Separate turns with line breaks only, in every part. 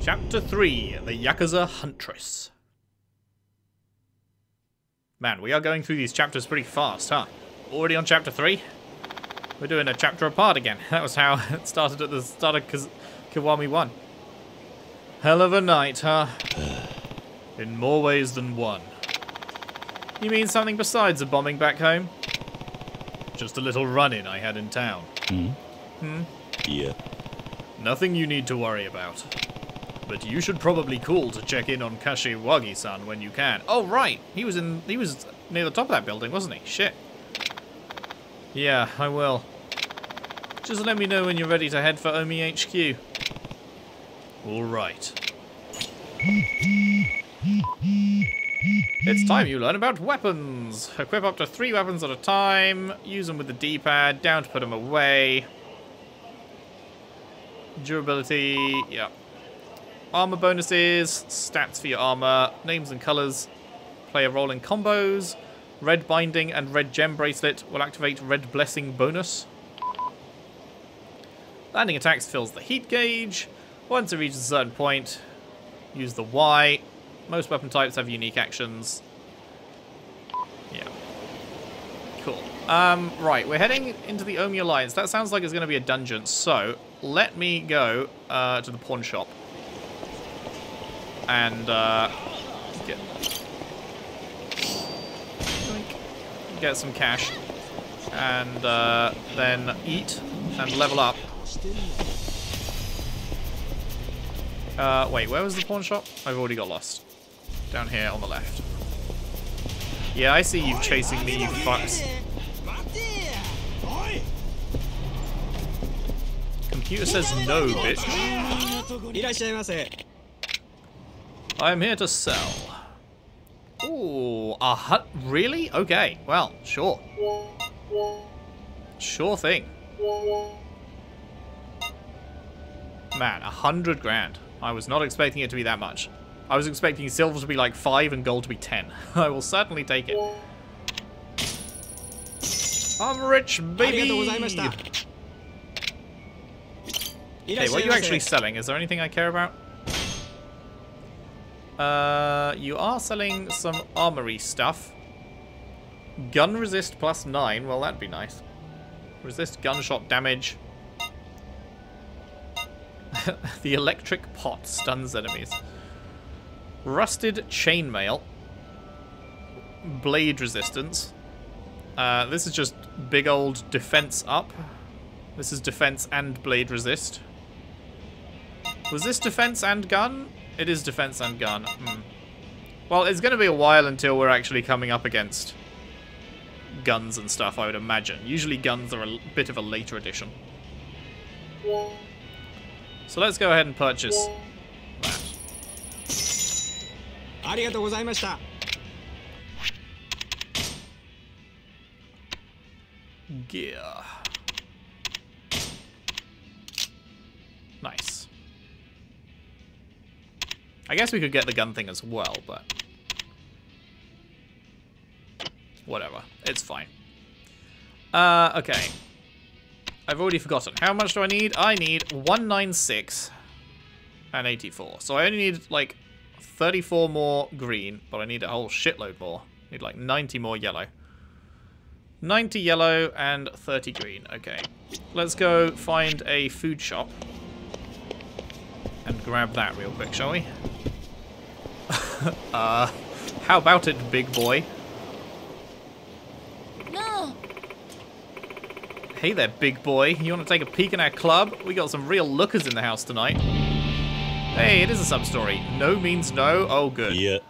Chapter 3 The Yakuza Huntress. Man, we are going through these chapters pretty fast, huh? Already on chapter 3? We're doing a chapter apart again. That was how it started at the start of Kaz Kiwami 1. Hell of a night, huh? In more ways than one. You mean something besides a bombing back home? Just a little run-in I had in town.
Hmm?
Hmm?
Yeah.
Nothing you need to worry about. But you should probably call to check in on Kashiwagi-san when you can. Oh, right. He was in. He was near the top of that building, wasn't he? Shit. Yeah, I will. Just let me know when you're ready to head for Omi HQ. All right. It's time you learn about weapons. Equip up to three weapons at a time. Use them with the D-pad. Down to put them away. Durability. Yeah. Armor bonuses. Stats for your armor. Names and colors. Play a role in combos. Red binding and red gem bracelet will activate red blessing bonus. Landing attacks fills the heat gauge. Once it reaches a certain point, use the Y. Most weapon types have unique actions. Yeah. Cool. Um, right, we're heading into the Omi Alliance. That sounds like it's going to be a dungeon, so let me go uh, to the pawn shop. And uh, get, get some cash. And uh, then eat and level up. Uh, wait, where was the pawn shop? I've already got lost. Down here on the left. Yeah, I see you chasing me, you fucks. Computer says no, bitch. I'm here to sell. Ooh, a hut? Really? Okay, well, sure. Sure thing. Man, a hundred grand. I was not expecting it to be that much. I was expecting silver to be like five and gold to be ten. I will certainly take it. I'm rich, baby!
Okay,
what are you actually selling? Is there anything I care about? Uh, you are selling some armory stuff. Gun resist plus 9. Well, that'd be nice. Resist gunshot damage. the electric pot stuns enemies. Rusted chainmail. Blade resistance. Uh, this is just big old defense up. This is defense and blade resist. Was this defense and gun? It is defense and gun. Mm. Well, it's going to be a while until we're actually coming up against guns and stuff, I would imagine. Usually guns are a bit of a later addition. So let's go ahead and purchase that. Gear. Nice. I guess we could get the gun thing as well, but... Whatever. It's fine. Uh, okay. I've already forgotten. How much do I need? I need 196 and 84. So I only need, like, 34 more green, but I need a whole shitload more. I need, like, 90 more yellow. 90 yellow and 30 green. Okay. Let's go find a food shop. Grab that real quick, shall we? uh, how about it, big boy?
No!
Hey there, big boy. You want to take a peek in our club? We got some real lookers in the house tonight. Hey, it is a sub-story. No means no. Oh, good.
Yeah.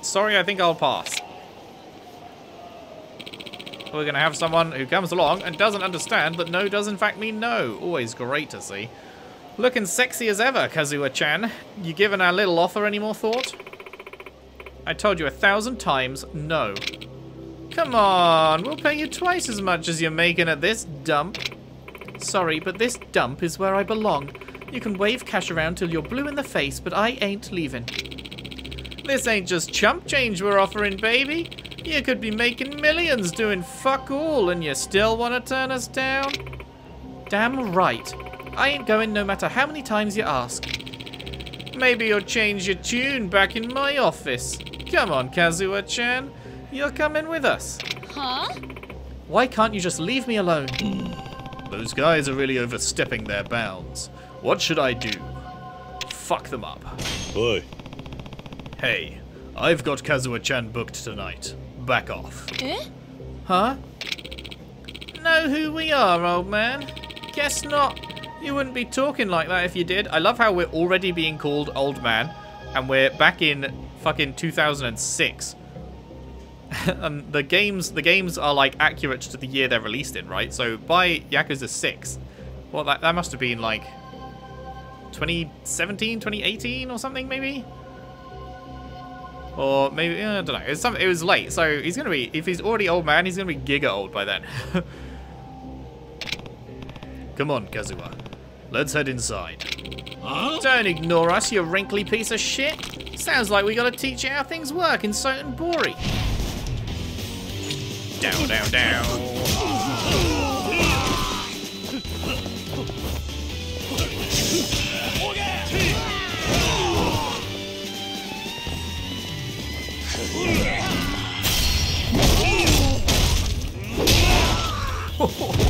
Sorry, I think I'll pass. We're going to have someone who comes along and doesn't understand that no does in fact mean no. Always great to see. Looking sexy as ever, Kazuha-chan. You given our little offer any more thought? I told you a thousand times, no. Come on, we'll pay you twice as much as you're making at this dump. Sorry, but this dump is where I belong. You can wave cash around till you're blue in the face, but I ain't leaving. This ain't just chump change we're offering, baby. You could be making millions doing fuck all and you still want to turn us down? Damn right. I ain't going no matter how many times you ask. Maybe you'll change your tune back in my office. Come on, Kazuya-chan. You're coming with us.
Huh?
Why can't you just leave me alone? Hmm. Those guys are really overstepping their bounds. What should I do? Fuck them up.
Boy.
Hey, I've got Kazuya-chan booked tonight. Back off.
Eh?
Huh? Know who we are, old man? Guess not. You wouldn't be talking like that if you did. I love how we're already being called old man, and we're back in fucking 2006. and the games, the games are like accurate to the year they're released in, right? So by Yakuza 6, well, that that must have been like 2017, 2018, or something, maybe. Or maybe uh, I don't know. It was some, It was late, so he's gonna be. If he's already old man, he's gonna be giga old by then. Come on, Kazuha. Let's head inside. Don't ignore us, you wrinkly piece of shit. Sounds like we gotta teach you how things work in Sotenbori. Down, down, down.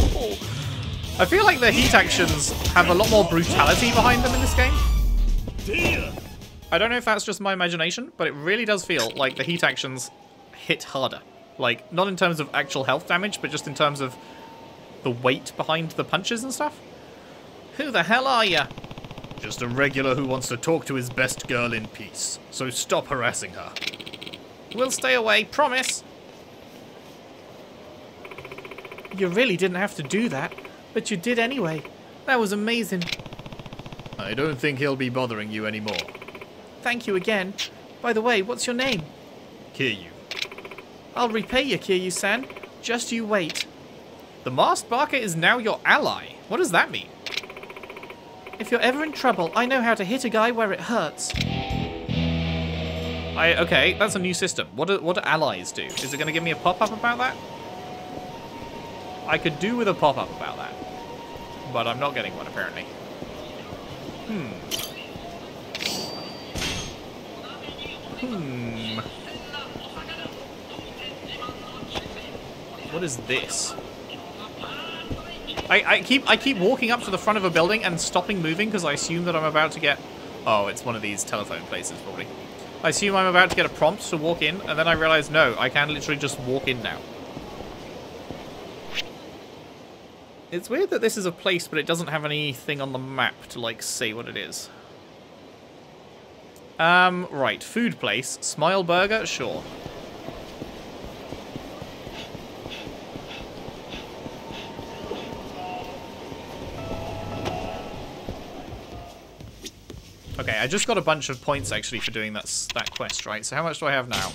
I feel like the heat actions have a lot more brutality behind them in this game. I don't know if that's just my imagination, but it really does feel like the heat actions hit harder. Like, not in terms of actual health damage, but just in terms of the weight behind the punches and stuff. Who the hell are you? Just a regular who wants to talk to his best girl in peace, so stop harassing her. We'll stay away, promise. You really didn't have to do that, but you did anyway. That was amazing. I don't think he'll be bothering you anymore. Thank you again. By the way, what's your name? Kiryu. I'll repay you, Kiryu-san. Just you wait. The masked barker is now your ally. What does that mean? If you're ever in trouble, I know how to hit a guy where it hurts. I okay, that's a new system. What do, what do allies do? Is it going to give me a pop-up about that? I could do with a pop-up about that. But I'm not getting one, apparently. Hmm. Hmm. What is this? I, I keep I keep walking up to the front of a building and stopping moving because I assume that I'm about to get... Oh, it's one of these telephone places, probably. I assume I'm about to get a prompt to walk in, and then I realize, no, I can literally just walk in now. It's weird that this is a place, but it doesn't have anything on the map to, like, say what it is. Um, right. Food place. Smile Burger? Sure. Okay, I just got a bunch of points, actually, for doing that, that quest, right? So how much do I have now?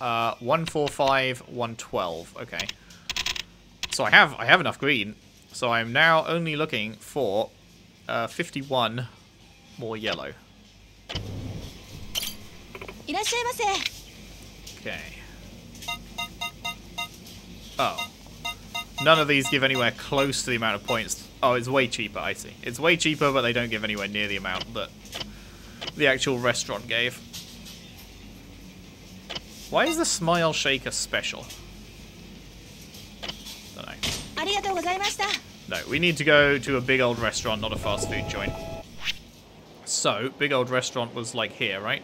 Uh, 145, 112. Okay. So I have I have enough green. So I'm now only looking for uh, 51 more yellow. Okay. Oh. None of these give anywhere close to the amount of points. Oh, it's way cheaper, I see. It's way cheaper, but they don't give anywhere near the amount that the actual restaurant gave. Why is the Smile Shaker special? Don't know. No, we need to go to a big old restaurant, not a fast food joint. So, big old restaurant was like here, right?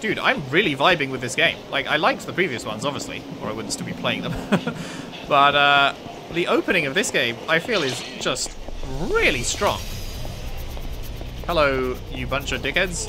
Dude, I'm really vibing with this game. Like, I liked the previous ones, obviously, or I wouldn't still be playing them. but uh, the opening of this game, I feel, is just really strong. Hello, you bunch of dickheads.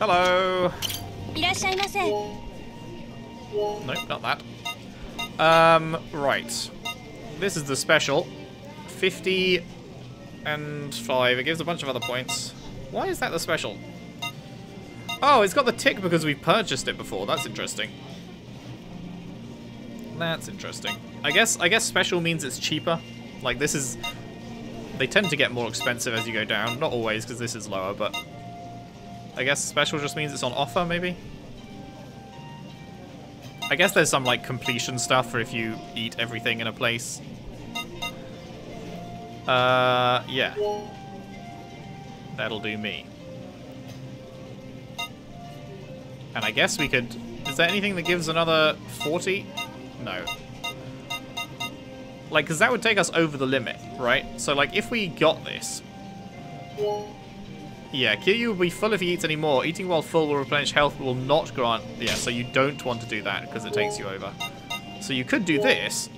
Hello. Nope, not that. Um, right. This is the special. 50 and 5. It gives a bunch of other points. Why is that the special? Oh, it's got the tick because we purchased it before. That's interesting. That's interesting. I guess I guess special means it's cheaper. Like this is they tend to get more expensive as you go down. Not always because this is lower, but I guess special just means it's on offer maybe. I guess there's some like completion stuff for if you eat everything in a place. Uh, yeah. That'll do me. And I guess we could... Is there anything that gives another 40? No. Like, because that would take us over the limit, right? So, like, if we got this... Yeah, Kiryu will be full if he eats any more. Eating while full will replenish health, but will not grant... Yeah, so you don't want to do that because it takes you over. So you could do this.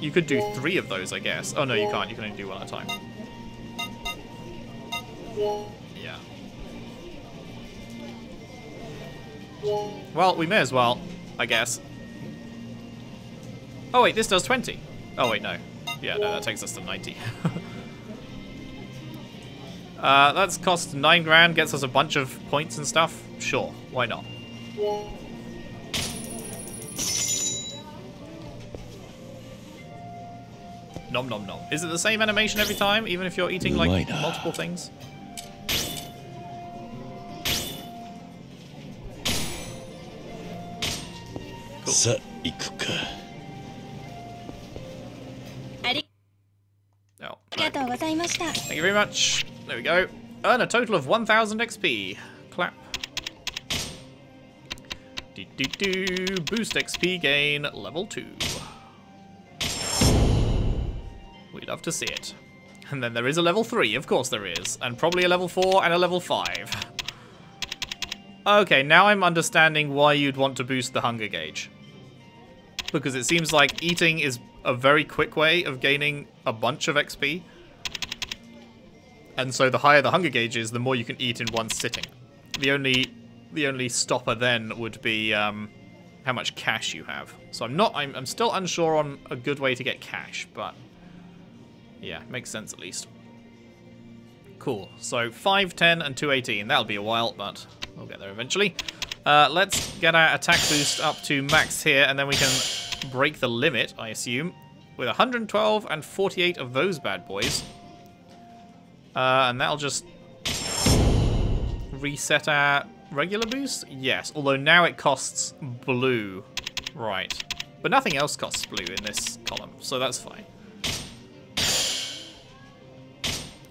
You could do three of those, I guess. Oh, no, you can't. You can only do one at a time. Yeah. Well, we may as well, I guess. Oh, wait, this does 20. Oh, wait, no. Yeah, no, that takes us to 90. Uh, that's cost nine grand, gets us a bunch of points and stuff. Sure, why not? Nom nom nom. Is it the same animation every time, even if you're eating like multiple things? Cool.
Oh,
no. Thank you very much. There we go. Earn a total of 1000 XP. Clap. Do do do. Boost XP gain level 2. We love to see it. And then there is a level 3, of course there is. And probably a level 4 and a level 5. Okay, now I'm understanding why you'd want to boost the hunger gauge. Because it seems like eating is a very quick way of gaining a bunch of XP. And so the higher the hunger gauge is, the more you can eat in one sitting. The only the only stopper then would be um, how much cash you have. So I'm not I'm, I'm still unsure on a good way to get cash, but yeah, makes sense at least. Cool. So 5, 10, and 218. That'll be a while, but we'll get there eventually. Uh, let's get our attack boost up to max here, and then we can break the limit, I assume, with 112 and 48 of those bad boys. Uh, and that'll just reset our regular boost? Yes, although now it costs blue. Right. But nothing else costs blue in this column, so that's fine.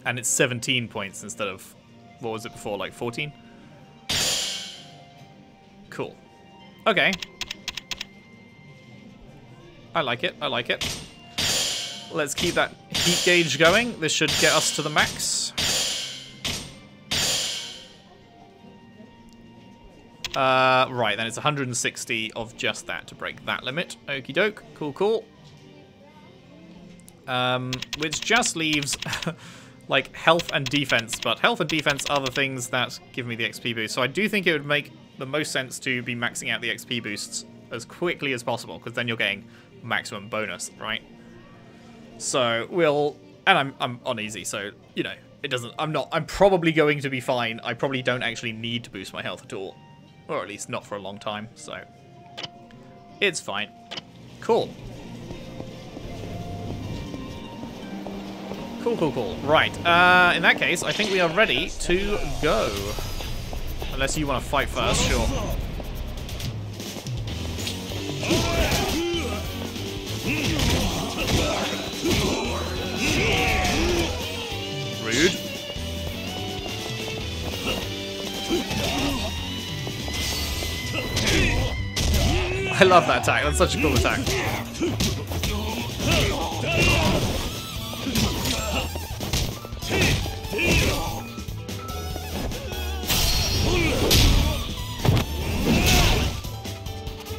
And it's 17 points instead of, what was it before, like 14? Cool. Okay. I like it, I like it. Let's keep that heat gauge going. This should get us to the max. Uh, right, then it's 160 of just that to break that limit. Okie doke. Cool, cool. Um, which just leaves, like, health and defense. But health and defense are the things that give me the XP boost. So I do think it would make the most sense to be maxing out the XP boosts as quickly as possible. Because then you're getting maximum bonus, right? So we'll, and I'm I'm on easy, so you know it doesn't. I'm not. I'm probably going to be fine. I probably don't actually need to boost my health at all, or at least not for a long time. So it's fine. Cool. Cool, cool, cool. Right. Uh, in that case, I think we are ready to go. Unless you want to fight first, sure. Rude. I love that attack. That's such a cool attack.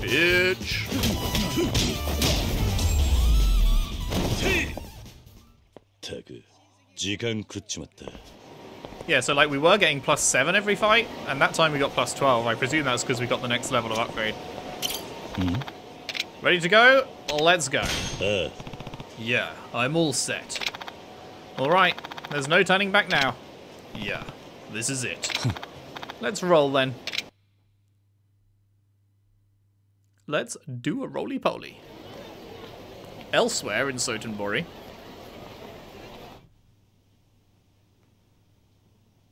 Bitch. Yeah, so like we were getting plus 7 every fight, and that time we got plus 12. I presume that's because we got the next level of upgrade. Ready to go? Let's go.
ああ
Yeah, I'm all set. Alright, there's no turning back now. Yeah, this is it. Let's roll then. Let's do a roly-poly. Elsewhere in Sotenbori,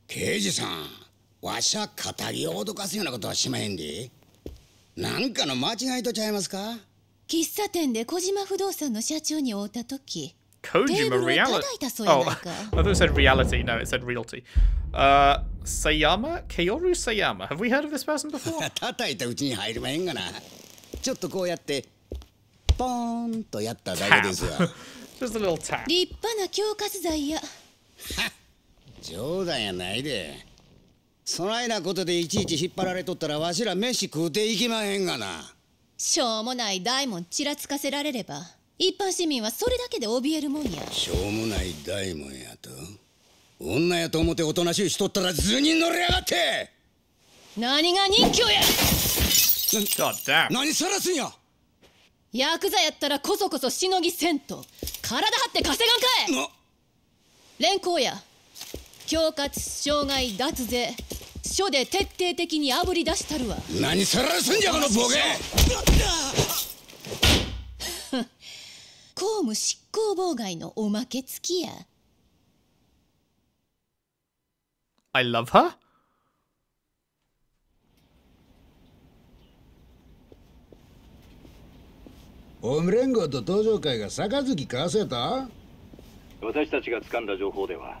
刑事さんわしゃ肩着を脅かすようなことはしまへんでなんかの間違いとちゃいますか
喫茶店で小島不動産の社長に会った時
Kojima Reality.
を叩いたそうや
Oh, I
か。
thought it said reality. No, it said realty. Uh, Sayama? Keoru Sayama. Have we heard of this person before?
叩いたうちに入りまへんがなちょっとこうやってポーンとやっただけ.ですわ
Just a little tap.
立派な恐喝罪や
冗談やないで。そないなことでいちいち引っ張られとったらわしら飯食うていきまへんがな。
しょうもない大門ちらつかせられれば一般市民はそれだけで怯えるもんや。
しょうもない大門やと。女やと思っておとなしいしとったら図に乗りやがって。
何が人気や
God damn.
何さらすんや
ヤクザやった？らこそこそしのぎせんと体張って稼がんかい
な
連行や？恐喝傷害脱税。書で徹底的にあぶり出したるわ。
何さらすんじゃこのボケ。
公務執行妨害のおまけ付きや。
I love her?
オウム連合と登場会が杯交わせた？
私たちが掴んだ情報では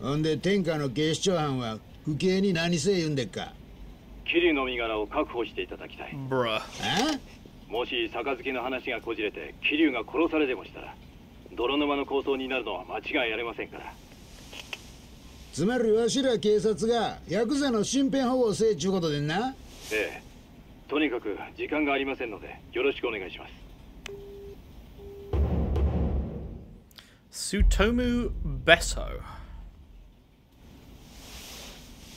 ほんで天下の警視庁班は不敬に何せ言うんでっか？
桐生の身柄を確保していただきたい。
Bruh.
あ
もし杯の話がこじれて桐生が殺されでもしたら泥沼の抗争になるのは間違いありませんから。
つまりわしら警察がヤクザの身辺保護をせえちゅうことでんな？
ええ。とにかく時間がありませんのでよろしくお願いします。
Sutomu Beto.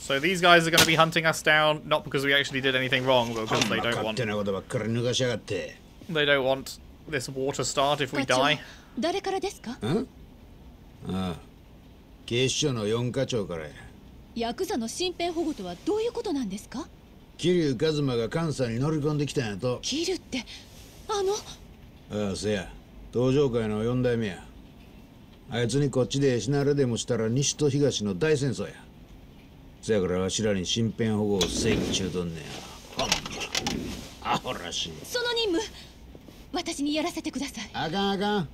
So these guys are going to be hunting us down, not because we actually did anything wrong, but because they don't
勝
want
手なことばっかり抜かしやがって
they don't want this war to start if we die.
誰からですか
んああ警視庁の四課長からや
ヤクザの身辺保護とはどういうことなんですか
桐生一馬が監査に乗り込んできたんやと
キルってあの
ああせや登場会の四代目やあいつにこっちで死なれでもしたら西と東の大戦争やせやからわしらに身辺保護をせいちゅうとんねや。ほんま。アホらしい。
その任務私にやらせてください。
あかんあかん。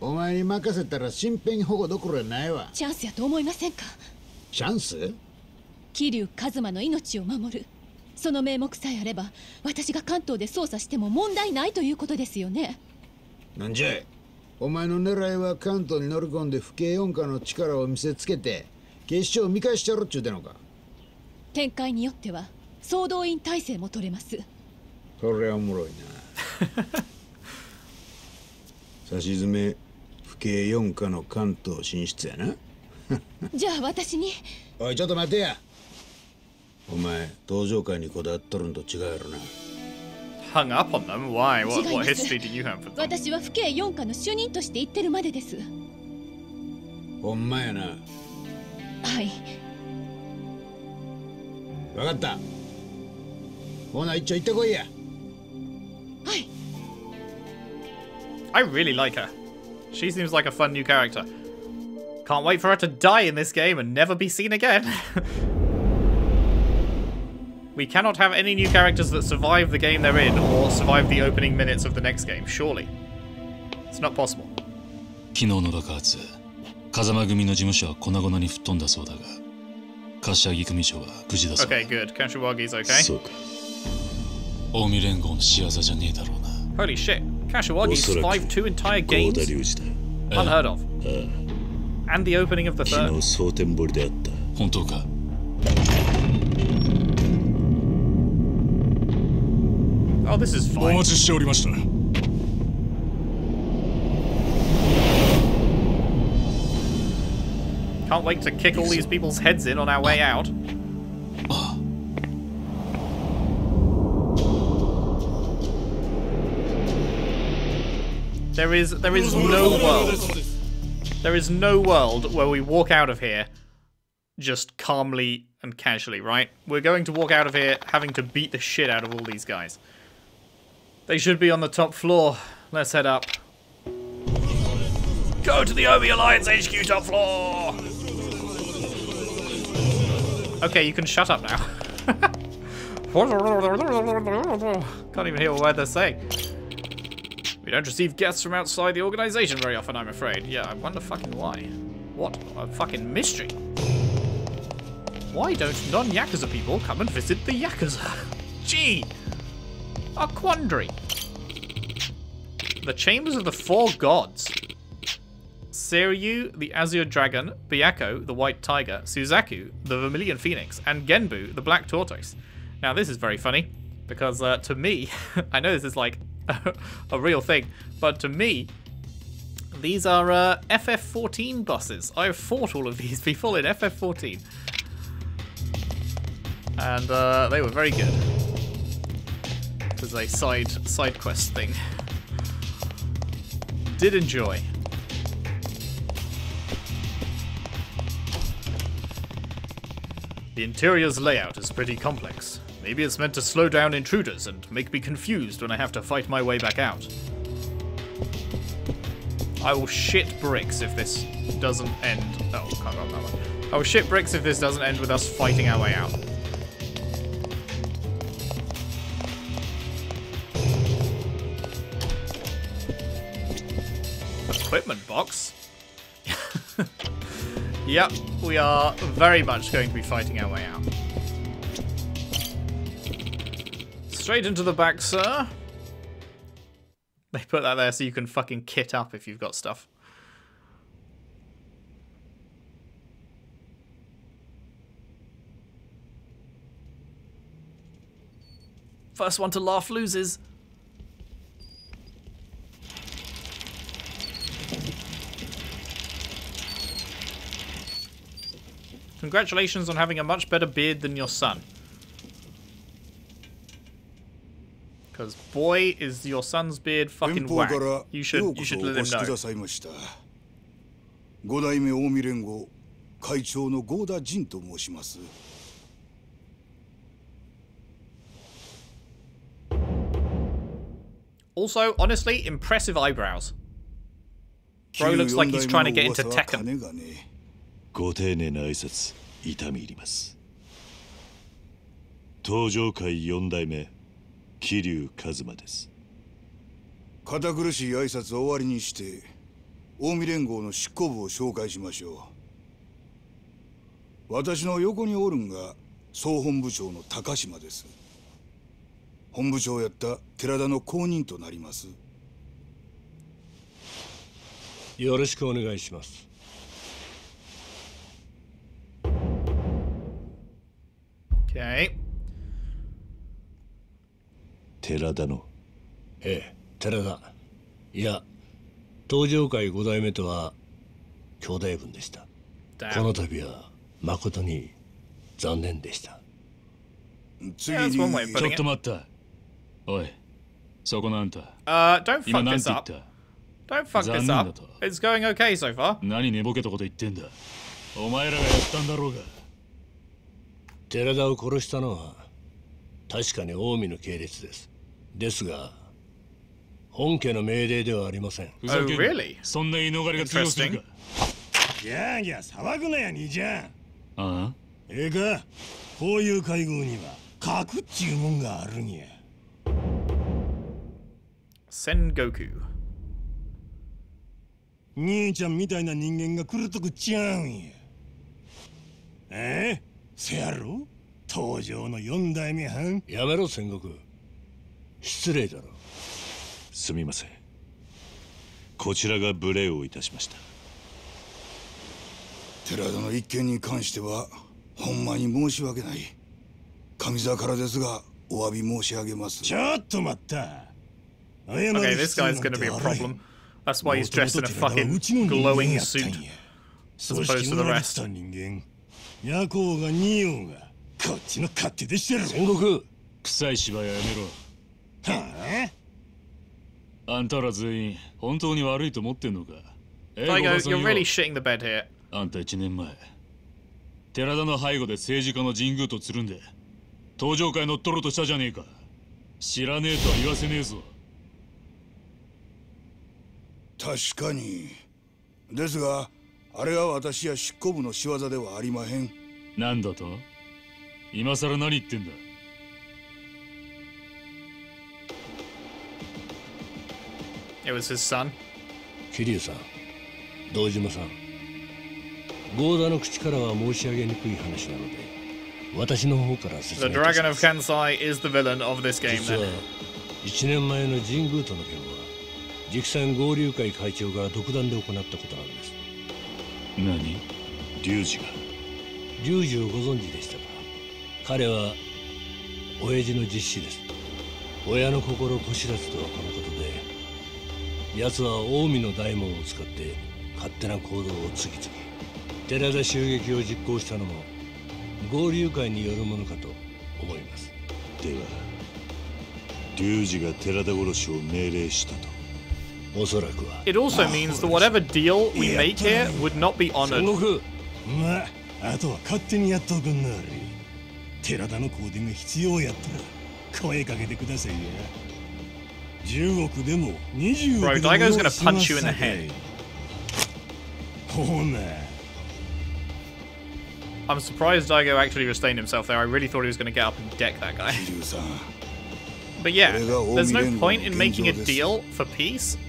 お前に任せたら身辺保護どころやないわ。
チャンスやと思いませんか？
チャンス？
桐生一馬の命を守る。その名目さえあれば私が関東で捜査しても問題ないということですよね。
なんじゃい。お前の狙いは関東に乗り込んで府警四課の力を見せつけて警視庁を見返してやろっちゅうてんのか。
展開によっては総動員体制も取れます。
それはおもろいな。差し詰め府警四課の関東進出やな。
じゃあ私に。
おいちょっと待てや。お前登場会にこだわっとるんと違うやろな。
Hung up on them? Why? What, what history do you have for them?
私は府警四課の主任として言ってるまでです。
ほんまやな
はい
分かったほな一丁行ってこいや
はい
I really like her. She seems like a fun new character. Can't wait for her to die in this game and never be seen again. we cannot have any new characters that survive the game they're in or survive the opening minutes of the next game, surely. It's not possible.
昨日の爆発 風間組の事務所は粉々に吹っ飛んだそうだが柏木組長は無事だそうだ
Okay, good. Kashiwagi's okay.
そうか
近江連合の仕業じゃねえだろうな
Holy shit.
お
Kashiwagi's
そらく
survived two entire
合
games? Unheard of. And the opening of the
昨
third.
日蒼天堀であった
本当か
Oh, this is
お
fine.
待ちしておりました
Can't wait to kick all these people's heads in on our way out. There is there is no world. There is no world where we walk out of here just calmly and casually, right? We're going to walk out of here having to beat the shit out of all these guys. They should be on the top floor. Let's head up. Go to the Omi Alliance HQ top floor! Okay, you can shut up now. Can't even hear a word they're saying. We don't receive guests from outside the organization very often, I'm afraid. Yeah, I wonder fucking why. What a fucking mystery. Why don't non-Yakuza people come and visit the Yakuza? Gee! A quandary. The Chambers of the Four Gods. Seiryu, the Azure Dragon, Byakko, the White Tiger, Suzaku, the Vermilion Phoenix, and Genbu, the Black Tortoise. Now, this is very funny, because uh, to me, I know this is like a real thing, but to me, these are uh, FF14 bosses. I've fought all of these people in FF14. And uh, they were very good. It was a side, side quest thing. Did enjoy. The interior's layout is pretty complex. Maybe it's meant to slow down intruders and make me confused when I have to fight my way back out. I will shit bricks if this doesn't end. Oh, can't go that way. I will shit bricks if this doesn't end with us fighting our way out. Equipment box? yep, we are very much going to be fighting our way out. Straight into the back, sir. They put that there so you can fucking kit up if you've got stuff. First one to laugh loses. Congratulations on having a much better beard than your son. Because boy, is your son's beard fucking
遠方
whack.
からよ
You
う
should
こ
you
そ
should
お
let him
越しく
know.
ださいました五代目近江連合会長の合田仁と申します
Also, honestly, impressive eyebrows. Bro looks like he's trying to get into
桐生四代
Tekken.
ご丁寧な挨拶痛み入ります。登場界四代目桐生一馬です。
堅苦しい挨拶を終わりにして近江連合の執行部を紹介しましょう。私の横におるんが総本部長の高島です。本部長やった寺田の後任となります。
よろしくお願いします。
Okay.
寺田の
ええ、寺田。いや、東上会五代目とは兄弟分でした。こ.の度は誠に残念でした。
ちょっ.と待ったおいそこのあんた
Uh,
て言っ
up.
た
？Don't fuck this up.
と。
It's going okay so far.
何寝ぼけたこと言ってんだお前らがやったんだろうが
寺田を殺したのは確かに近江の系列です。ですが、本家の命令ではありません。
ふざけんな
Oh, really?
そんな言い逃れが通用するか？
ギャーギャー騒ぐなや兄ちゃん。
ああ？
ええか、こういう会合には核っちゅうもんがあるんや。
Sengoku.
兄ちゃんみたいな人間が来るとこちゃうんや。ええ？せやろ？登場の四代目藩やめろ戦国。失礼だろ。
すみませんこちらが無礼をいたしました
寺田の一件に関してはほんまに申し訳ない上座からですがお詫び申し上げます
ちょっと待った。謝
Okay,
る
this guy's gonna
て
be a problem. That's why he's dressed in a fucking glowing suit.
や組織のられてた人間夜行が似ようがこっちの勝手でしてる。
戦国。臭い芝居はやめろ。
は
あ？あんたら全員本当に悪いと思ってんのか
？Daigo, you're really shitting the bed here.
あんた1年前寺田の背後で政治家の神宮とつるんで登場会乗っ取ろうとしたじゃねえか。知らねえとは言わせねえぞ。
確かに。ですがあれは私や執行部の仕業ではありまへん。
なんだと？今さら何言ってんだ
？It was his son.
桐生さん堂島さん。ゴーダの口からは申し上げにくい話なので私の方から説
The
明いたし
Dragon
ま
of
す
Kansai is the villain of this game
実は
then.
1年前の神宮との件は直参合流会会長が独断で行ったことなんです
何？龍二が。
龍二をご存知でしたか？彼は親父の実子です。親の心こしらずとはこのことで奴は近江の大門を使って勝手な行動を次々。寺田襲撃を実行したのも合流会によるものかと思います。
では龍二が寺田殺しを命令したと
It also means that whatever deal we make here would not be
戦
honored.
国まああとは勝手にやっとくんなはれ寺田の香典が必要やったら声かけてくださいや10億でも20
Bro,
億でも
Daigo's gonna
用意します
punch you in the
さかい
head.
ほな
I'm surprised Daigo actually restrained himself there. I really thought he was going to get up and deck that guy.
桐生さん
But yeah,
これが
there's no
近江連合の
point in making a
現状です。
deal for peace
実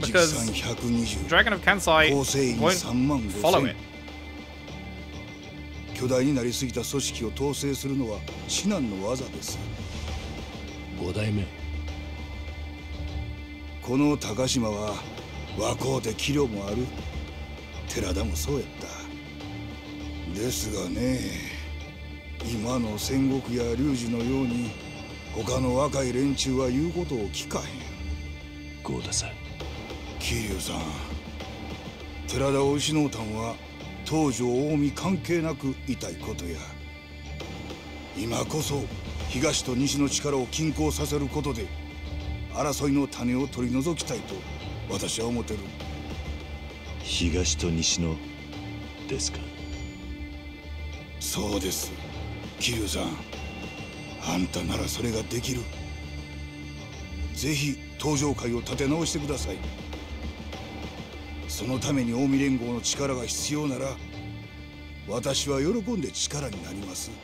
because
産120
Dragon of Kansai
構成員
won't
3万
follow
5000
it.
巨大になりすぎた組織を統制するのは至難の技です
5代目
この高島は若うて器量もある寺田もそうやったですがね今の戦国や龍二のように他の若い連中は言うことを聞かへん
豪田さん
桐生さん。寺田を失うたんは東条近江関係なく痛いことや。今こそ東と西の力を均衡させることで争いの種を取り除きたいと私は思ってる。
東と西のですか？
そうです。桐生さん。あんたならそれができる。ぜひ東条会を立て直してくださいそのために近江連合の力が必要なら私は喜んで力になります「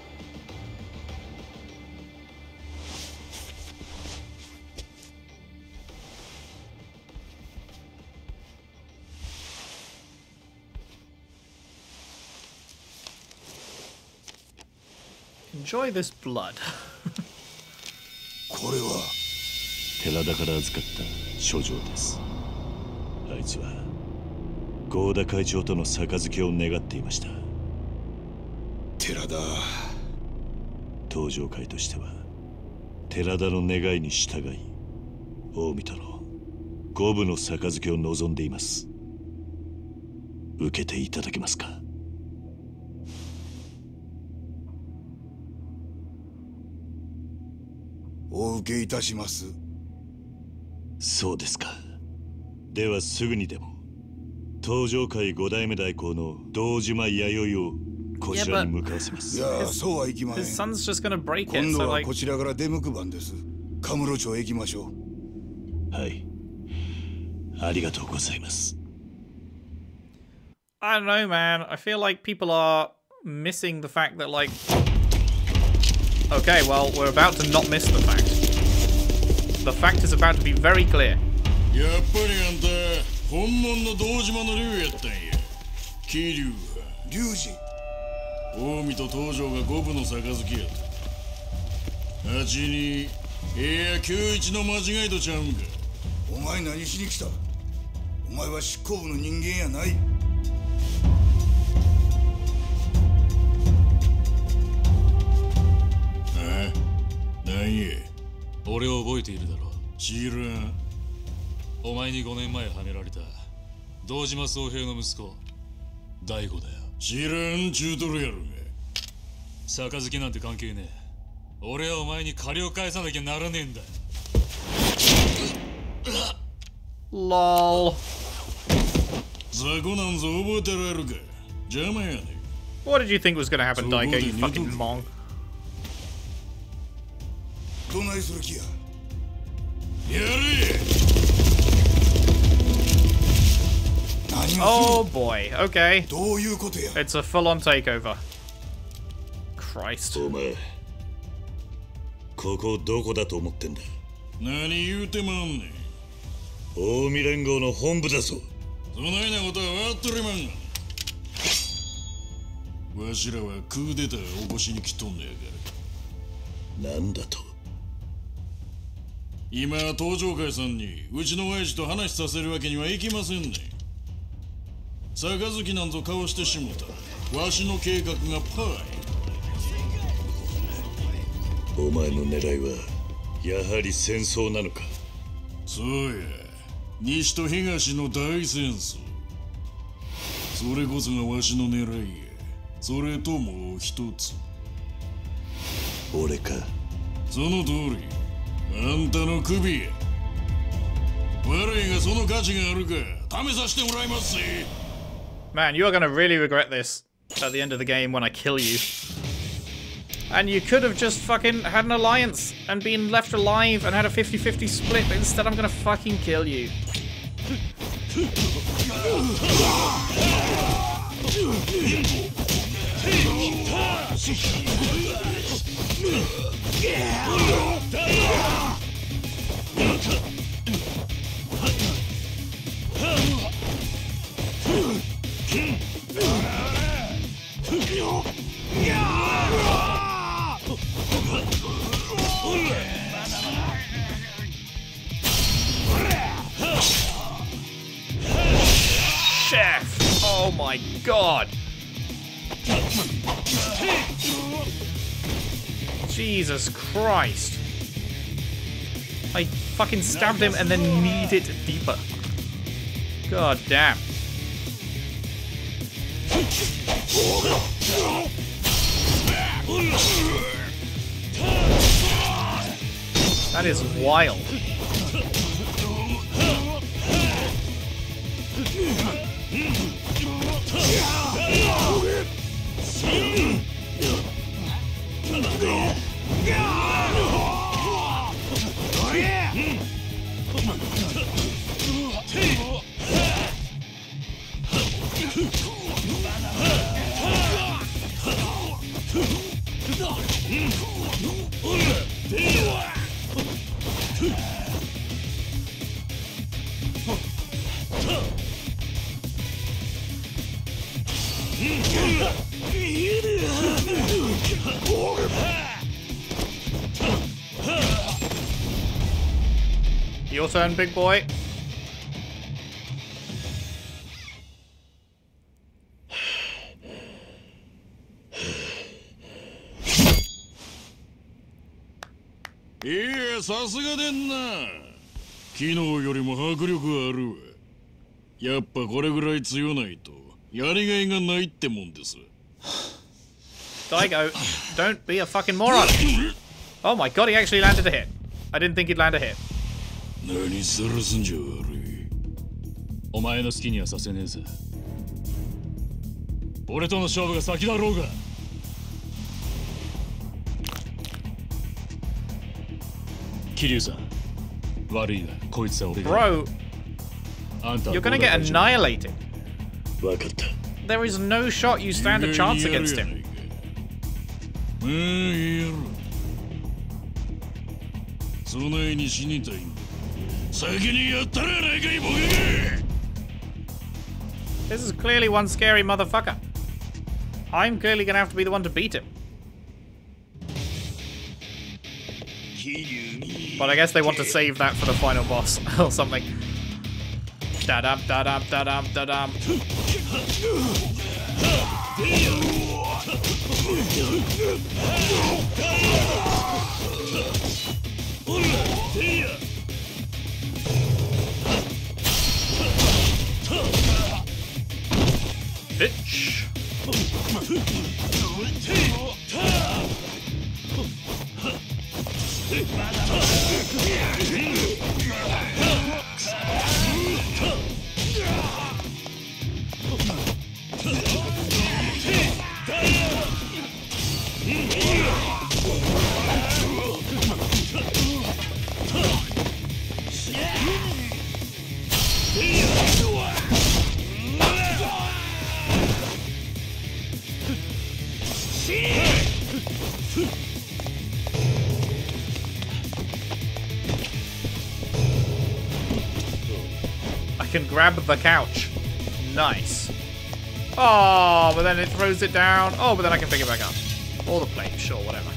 Enjoy this blood.
これは
寺田から預かった書状ですあいつは合田会長との杯を願っていました。
寺田。
東条会としては寺田の願いに従い近江との五分の杯を望んでいます。受けていただけますか？
お受けいたします。
そうですか。ではすぐにでも東条会五代目代行の堂島弥生をこちらに向かわせます
いやそうはいきまへん
His son's just gonna break it,
今度はこちらから出向く番ですカムロ町へ行きましょう
はいありがとうございます
I don't know, man. I feel like people are missing the fact that, like. Okay, well, we're about to not miss the fact. The fact is about to be very clear.
やっぱりあんた本物の堂島の竜やったんや。桐生
龍二
近江と東条が五分の杯やった八にえや九一の間違いとちゃうんか。
お前何しに来た？お前は執行部の人間やない。
あなんや？
俺を覚えているだろ
知らん
お前に5年前はめられた堂島宗平の息子大悟だよ。
知らんちゅうとるやろが
杯なんて関係ねえ。俺はお前に借りを返さなきゃならねえんだ。
Lol.
雑魚なんぞ覚えてられるか。邪魔やね
What did you think was gonna happen, Daiko, you fucking mong?
どないする気や。
やれ
Oh boy, okay.
どういうことや
？It's a full on takeover. Christ.
ここどこだと思ってんだ？何言うてまんねん。近江連合の本部だぞ。そないなことはわっとりまんがわしらはクーデター起こしに来とんのやから。なんだと？今東上会さんにうちの親父と話させるわけにはいきませんね杯。なんぞかわしてしもたわしの計画がパーやお前の狙いはやはり戦争なのかそうや西と東の大戦争それこそがわしの狙いやそれともう一つ俺かその通りあんたの首や悪いがその価値があるか試させてもらいますぜ
Man, you are gonna really regret this at the end of the game when I kill you. And you could have just fucking had an alliance and been left alive and had a 50-50 split, but instead I'm gonna fucking kill you. Chef! Oh my god! Jesus Christ. I fucking stabbed him and then kneed it deeper. God damn. That is wild. turn, big boy.
いやさすがでんな昨日よりも迫力あるわやっぱこれぐらい強ないとやりがいがないってもんです
Daigo, don't be a fucking moron. Oh my god, he actually landed a hit. I didn't think he'd land a hit.
何するすんじゃ悪い。
お前の好きにはさせねえぜ。俺との勝負が先だろうが。桐生さん悪いがこいつは俺が
Bro,
あんたは.
分かった。
There is no shot you stand a chance against him.
まあいいやろ。そないに死にたいんだ
This is clearly one scary motherfucker. I'm clearly gonna have to be the one to beat him. But I guess they want to save that for the final boss or something. Da dum da dum da dum da dum. Bitch. Grab the couch. Nice. Oh, but then it throws it down. Oh, but then I can pick it back up. Or the plate, sure, whatever.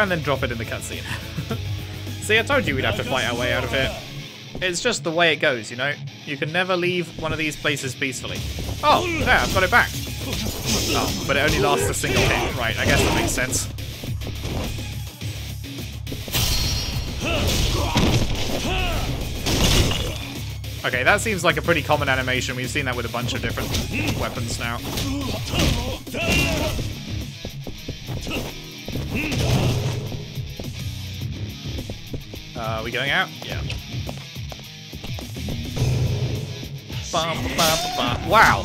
And then drop it in the cutscene. See, I told you we'd have to fight our way out of it. It's just the way it goes, you know? You can never leave one of these places peacefully. Oh, there, I've got it back. Oh, but it only lasts a single hit. Right, I guess that makes sense. Okay, that seems like a pretty common animation. We've seen that with a bunch of different weapons now. Uh, are we going out? Yeah. Wow.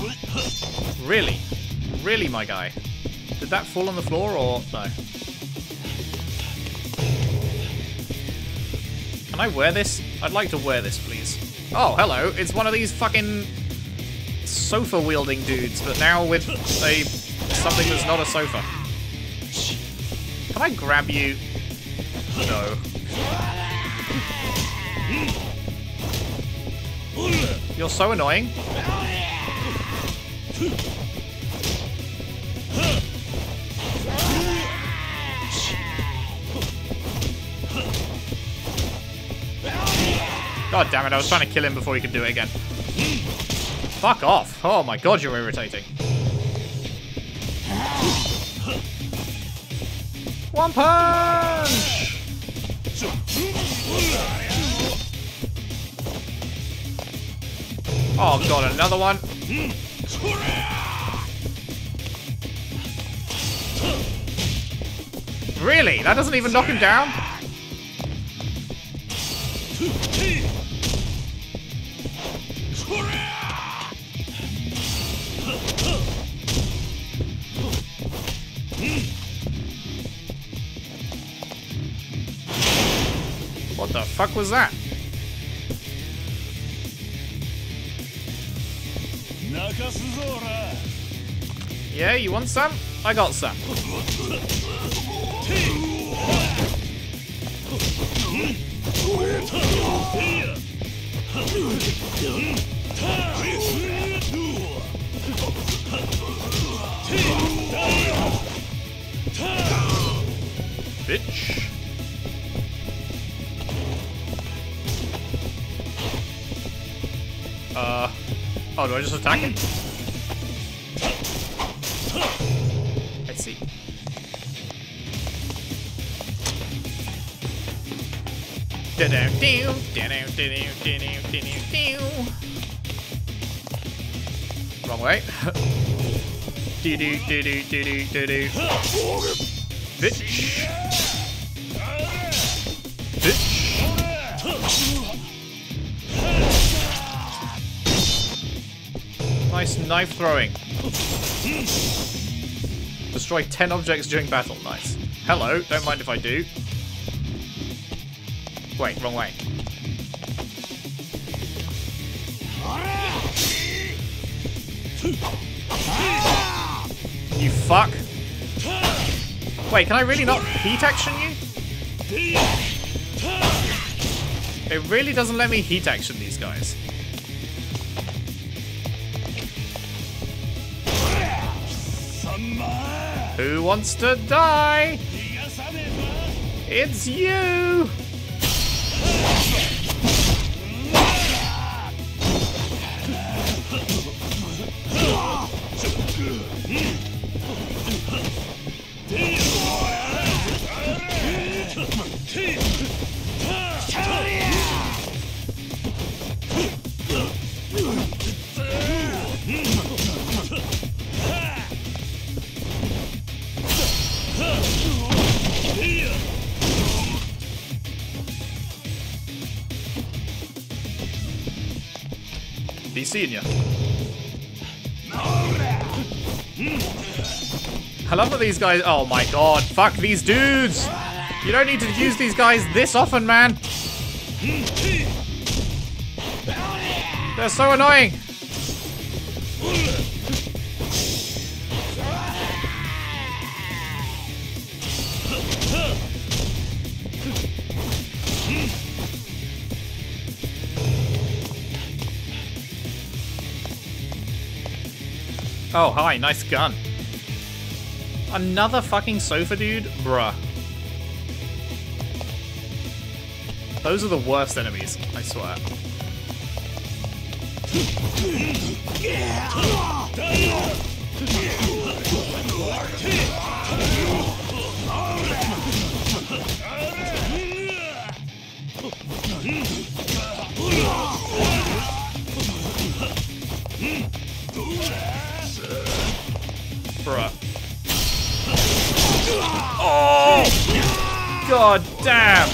Really? Really, my guy? Did that fall on the floor or no? Can I wear this? I'd like to wear this, please. Oh, hello. It's one of these fucking sofa-wielding dudes, but now with a something that's not a sofa. Can I grab you? No. You're so annoying. God damn it, I was trying to kill him before he could do it again. Fuck off. Oh my god, you're irritating. One punch! Oh god, another one. Really? That doesn't even knock him down? Fuck was that? Yeah, you want some? I got some. Bitch. Uh. Oh, do I just attack it? I see. Wrong way. Do-do, do-do, do-do, do-do. Bitch. Bitch. Knife throwing. Destroy 10 objects during battle. Nice. Hello, don't mind if I do. Wait, wrong way. You fuck. Wait, can I really not heat action you? It really doesn't let me heat action these guys. Who wants to die? It's you! I love that these guys. Oh my god, fuck these dudes! You don't need to use these guys this often, man. They're so annoying. Oh, hi, nice gun. Another fucking sofa dude? Bruh. Those are the worst enemies, I swear. Bruh. Oh! God damn!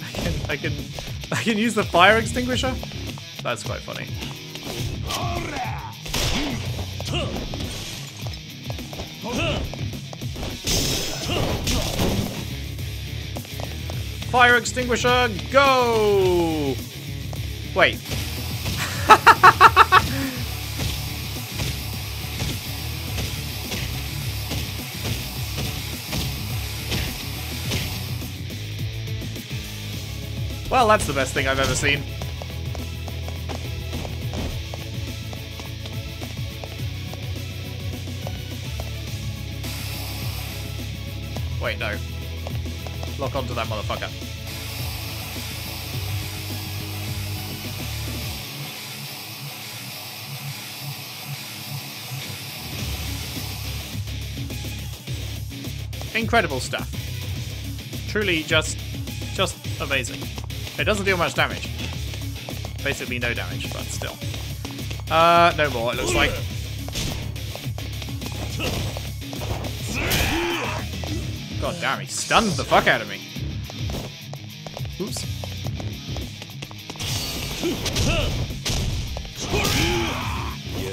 I can, I can, I can use the fire extinguisher? That's quite funny. Fire extinguisher, go! Wait. well, that's the best thing I've ever seen. Wait, no. Lock onto that motherfucker. Incredible stuff. Truly just, just amazing. It doesn't deal much damage. Basically no damage, but still. Uh, no more, it looks like. God damn, he stunned the fuck out of me. Oops.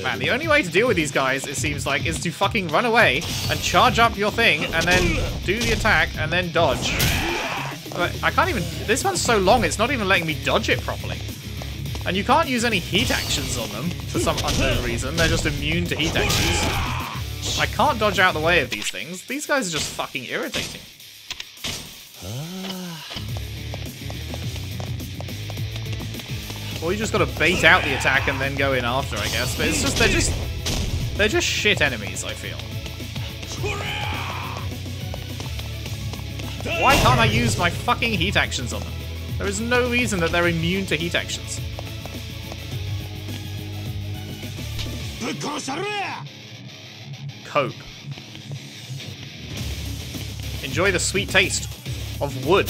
Man, the only way to deal with these guys, it seems like, is to fucking run away and charge up your thing and then do the attack and then dodge. I can't even... This one's so long, it's not even letting me dodge it properly. And you can't use any heat actions on them for some unknown reason. They're just immune to heat actions. I can't dodge out the way of these things. These guys are just fucking irritating. Or you just gotta bait out the attack and then go in after, I guess. But it's just, they're just, they're just shit enemies, I feel. Why can't I use my fucking heat actions on them? There is no reason that they're immune to heat actions. Cope. Enjoy the sweet taste of wood.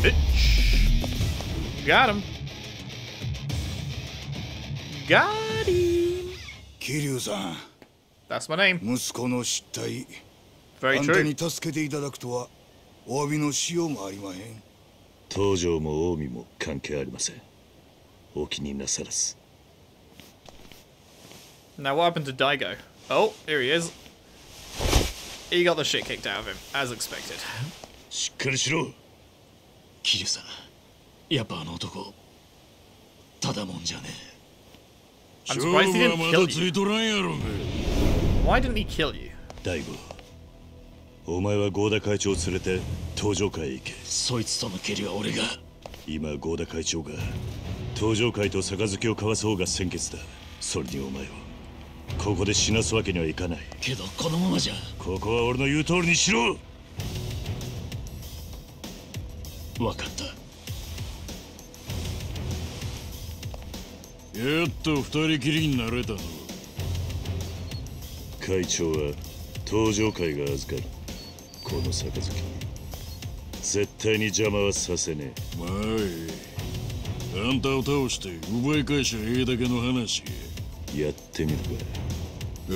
Bitch. Got him. Got him.
桐生さん
That's my name.
息子の失態
Very
あんた
true.
に助けていただくとはお詫びのしようもありまへん
東条も近江も関係ありませんお気になさらず
Now what happened to Daigo? Oh, here he is. He got the shit kicked out of him, as expected.
しっかりしろ
桐生さん やっぱあの男ただもんじゃね
I'm surprised he didn't
はま
kill
だつ
you. Why didn't he kill you?
大悟お前は合田会長を連れて東条会へ行け。
そいつとの蹴りは俺が。
今合田会長が東条会と杯を交わす方が先決だ。それにお前をここで死なすわけにはいかない。
けどこのままじゃ。
ここは俺の言う通りにしろ。
分かったやっと二人きりになれたの
会長は登場会が預かる。この杯。絶対に邪魔はさせね
まあええ。あんたを倒して奪い返しゃええだけの話
えやってみるか。
ああ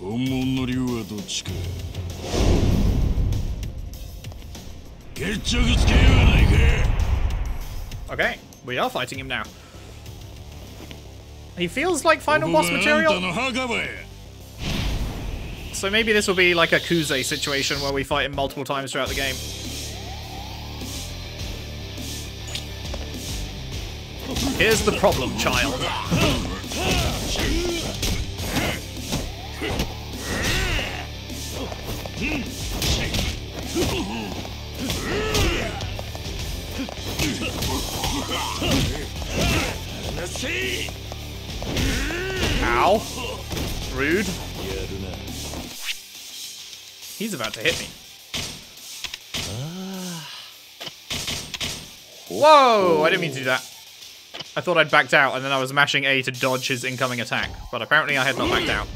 本物の竜はどっちか。決着つけようやないか。
Okay, We are fighting him now. He feels like final boss material. So maybe this will be like a Kuze situation where we fight him multiple times throughout the game. Here's the problem, child. Ow. Rude. He's about to hit me. Whoa! I didn't mean to do that. I thought I'd backed out and then I was mashing A to dodge his incoming attack, but apparently I had not backed out.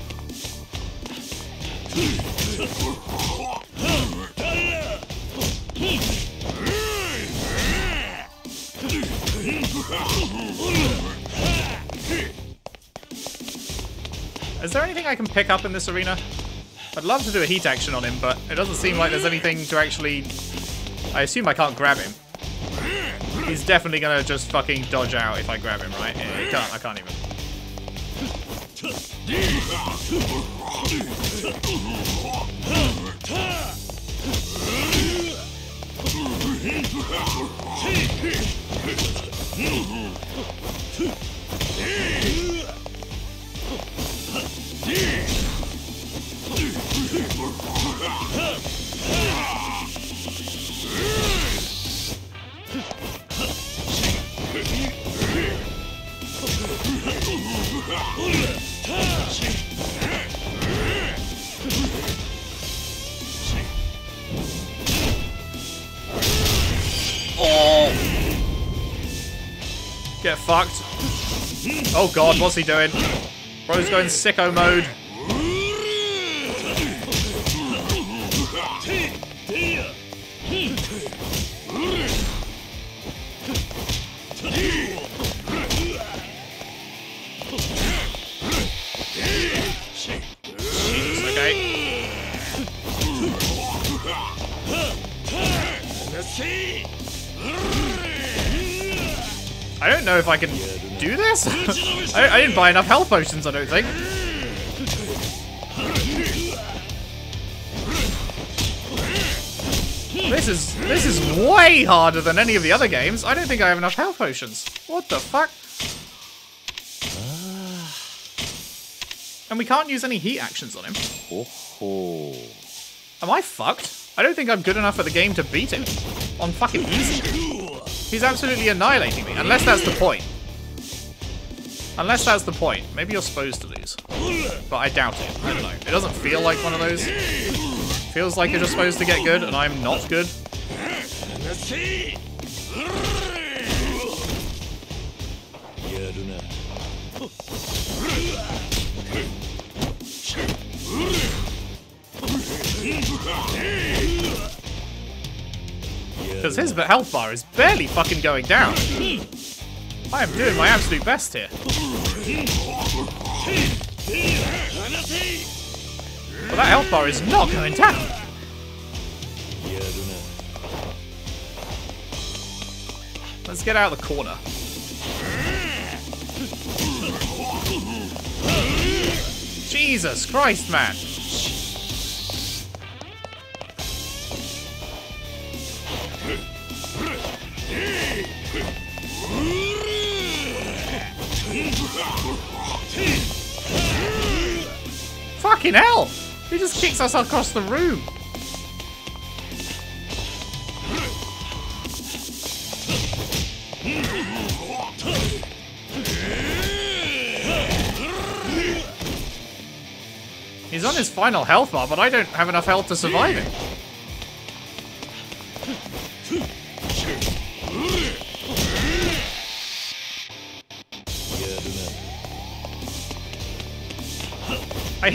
Is there anything I can pick up in this arena? I'd love to do a heat action on him, but it doesn't seem like there's anything to actually... I assume I can't grab him. He's definitely gonna just fucking dodge out if I grab him, right? He can't, I can't even. Get fucked. Oh god, what's he doing? Bro's going sicko mode. Okay. I don't know if I can do this. I, I didn't buy enough health potions, I don't think. This is this is way harder than any of the other games. I don't think I have enough health potions. What the fuck? And we can't use any heat actions on him. Oh. Am I fucked? I don't think I'm good enough at the game to beat him. On fucking easy. He's absolutely annihilating me, unless that's the point. Unless that's the point. Maybe you're supposed to lose. But I doubt it. I don't know. It doesn't feel like one of those. Feels like you're just supposed to get good, and I'm not good. Because his health bar is barely fucking going down. Hmm. I am doing my absolute best here. But that health bar is not going down. Let's get out of the corner. Jesus Christ, man. Fucking hell! He just kicks us across the room. He's on his final health bar, but I don't have enough health to survive him.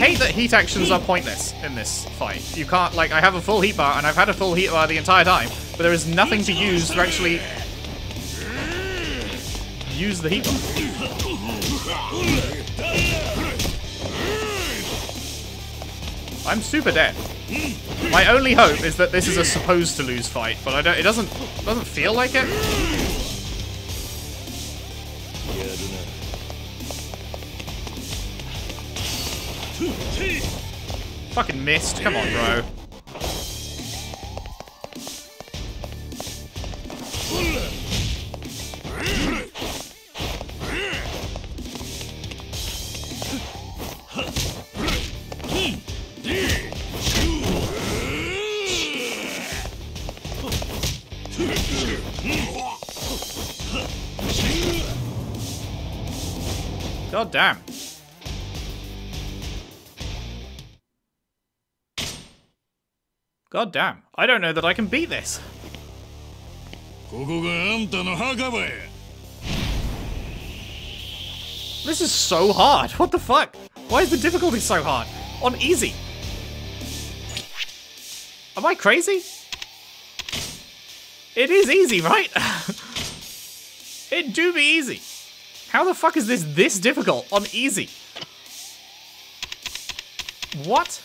Hate that heat actions are pointless in this fight. You can't, like, I have a full heat bar, and I've had a full heat bar the entire time, but there is nothing to use to actually use the heat bar. I'm super dead. My only hope is that this is a supposed to lose fight, but I don't. It doesn't doesn't feel like it. Fucking missed. Come on, bro. God damn. I don't know that I can beat this. This is so hard. What the fuck? Why is the difficulty so hard? On easy. Am I crazy? It is easy, right? it do be easy. How the fuck is this this difficult on easy? What?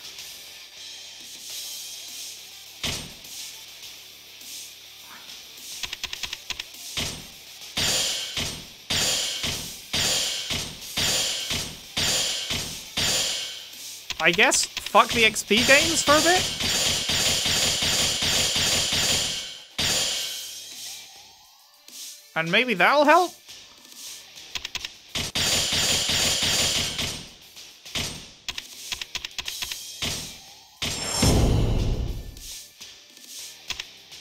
I guess fuck the XP games for a bit? And maybe that'll help?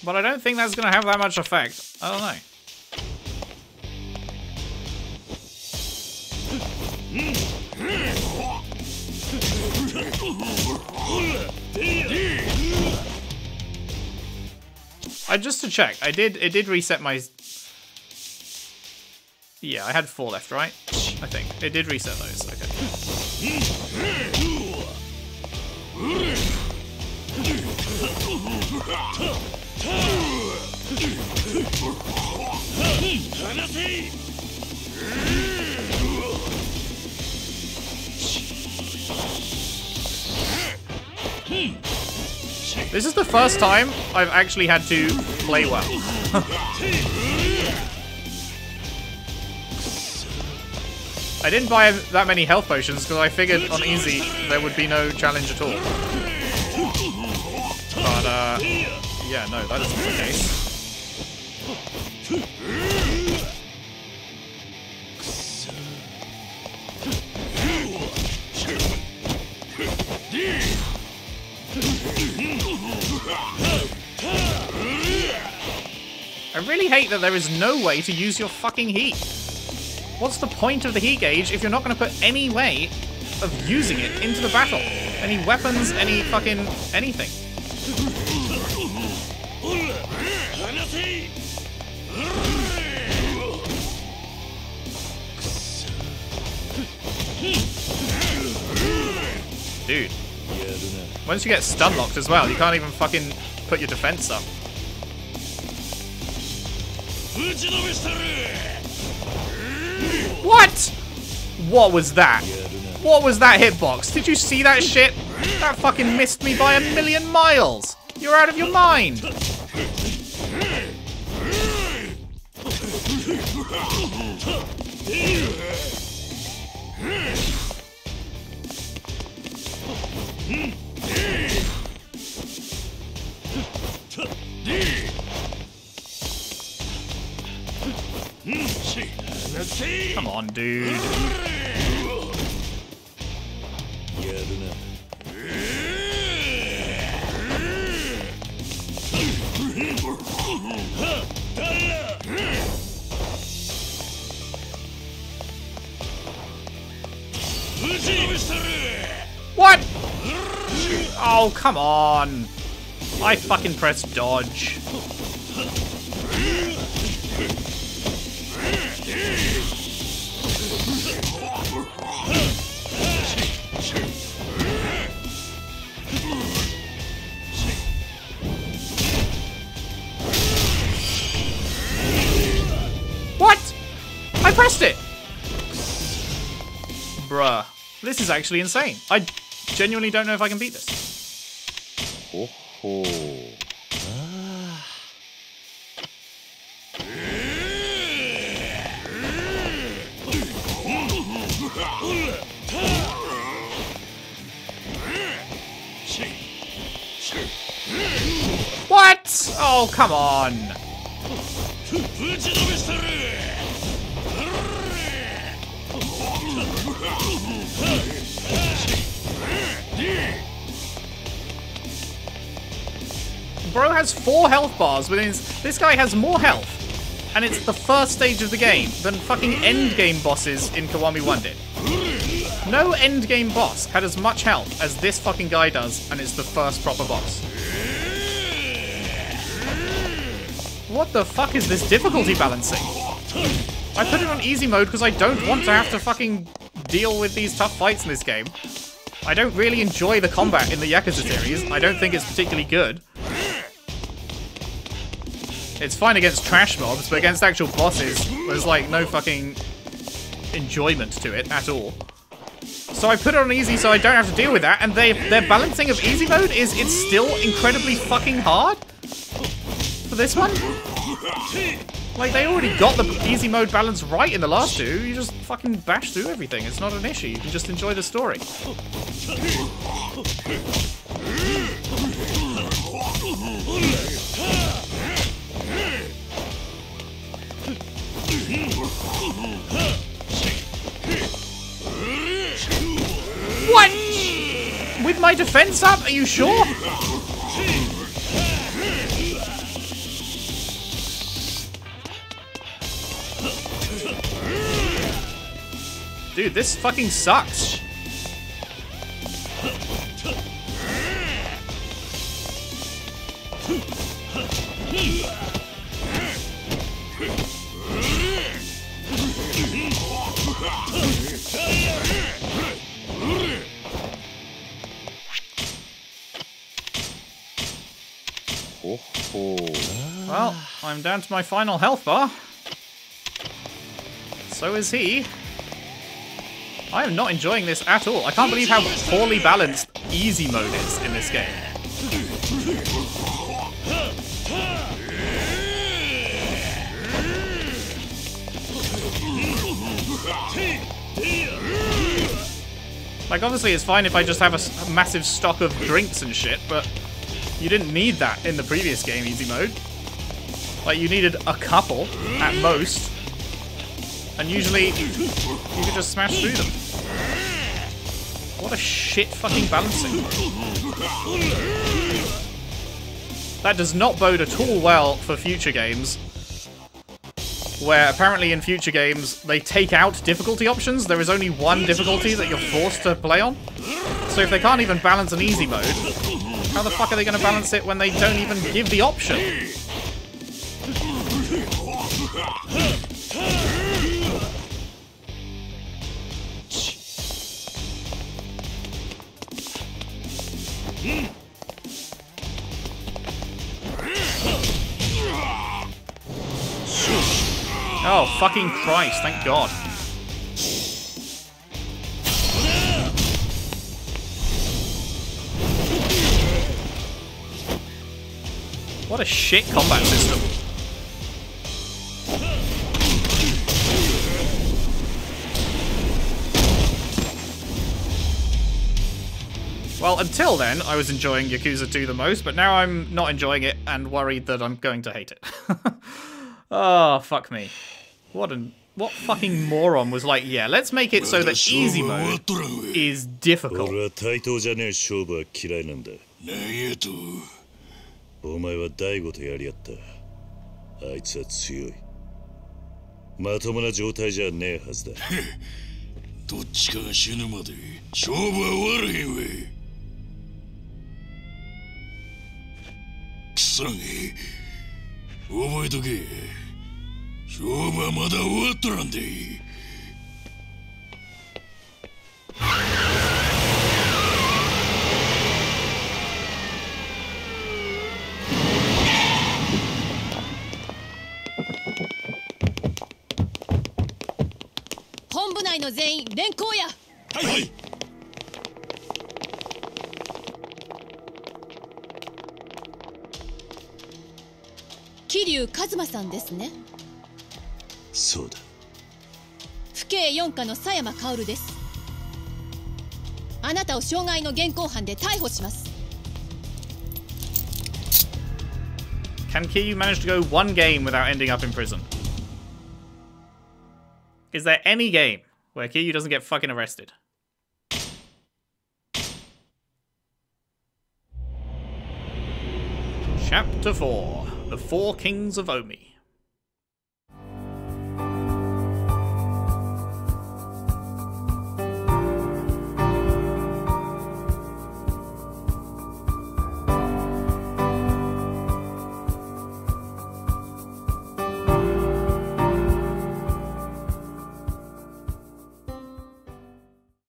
But I don't think that's to have that much effect. I don't know. Hmm. I just to check, I did it did reset my Yeah, I had four left, right? I think. It did reset those, okay. Hmm. This is the first time I've actually had to play well. I didn't buy that many health potions because I figured on easy there would be no challenge at all. But, uh, yeah, no, that isn't the case. Really hate that there is no way to use your fucking heat. What's the point of the heat gauge if you're not going to put any way of using it into the battle? Any weapons, any fucking anything. Dude. Once you get stun locked as well, you can't even fucking put your defense up. What? What was that? What was that hitbox? Did you see that shit? That fucking missed me by a million miles. You're out of your mind. Come on, dude. What? Oh, come on. I fucking pressed dodge. actually insane. I genuinely don't know if I can beat this.
Oh.
What? Oh, come on. Bro has four health bars, but his, this guy has more health. And it's the first stage of the game than fucking endgame bosses in Kiwami 1 did. No endgame boss had as much health as this fucking guy does, and it's the first proper boss. What the fuck is this difficulty balancing? I put it on easy mode because I don't want to have to fucking deal with these tough fights in this game. I don't really enjoy the combat in the Yakuza series. I don't think it's particularly good. It's fine against trash mobs, but against actual bosses, there's like no fucking enjoyment to it at all. So I put it on easy so I don't have to deal with that, and they, their balancing of easy mode is it's still incredibly fucking hard for this one. Like, they already got the easy mode balance right in the last two. You just fucking bash through everything. It's not an issue. You can just enjoy the story. What? With my defense up? Are you sure? Dude, this fucking sucks. I'm down to my final health bar. So is he. I am not enjoying this at all. I can't believe how poorly balanced easy mode is in this game. Like, obviously it's fine if I just have a, massive stock of drinks and shit, but you didn't need that in the previous game, easy mode. Like, you needed a couple, at most. And usually, you could just smash through them. What a shit fucking balancing. That does not bode at all well for future games. Where apparently in future games, they take out difficulty options. There is only one difficulty that you're forced to play on. So if they can't even balance an easy mode, how the fuck are they going to balance it when they don't even give the option? Oh, fucking Christ, thank God. What a shit combat system. Well, until then, I was enjoying Yakuza 2 the most, but now I'm not enjoying it and worried that I'm going to hate it. oh, fuck me. What an... What fucking moron was like, yeah, let's make it so that easy mode is difficult.
俺は対等じゃねえ勝負は嫌いなんだ
なんやと
お前は大悟とやり合ったあいつは強いまともな状態じゃねえはずだ
どっちかが死ぬまで勝負は終わらへんわくさげ覚えとけ勝負はまだ終わっとらんで。
本部内の全員連行や。
はい
桐生一馬さんですね
そうだ
府警四課の佐山薫ですあなたを傷害の現行犯で逮捕します
Can Kiryu manage to go one game without ending up in prison? Is there any game where Kiryu doesn't get fucking arrested? Chapter 4 The Four Kings of Omi